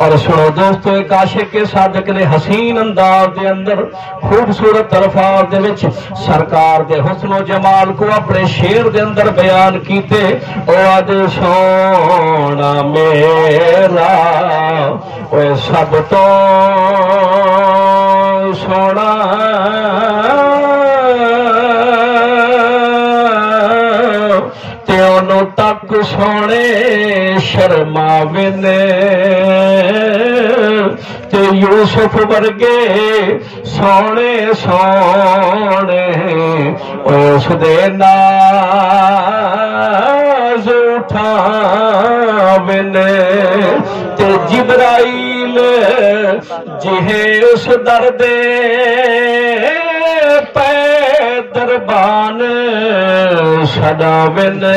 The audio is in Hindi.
और सुनो दोस्तों, एक आशिक के साधक ने हसीन अंदाज के अंदर खूबसूरत अल्फाज के सरकार के हुसनो जमाल को अपने शेर के अंदर बयान किते। और सोना मेरा, ओए सब तो सोना। तक सोने शर्मा विने यूसुफ वर्गे सोने सोने उस दे नाज उठावने जिहे उस दर दे पै दरबान सदावने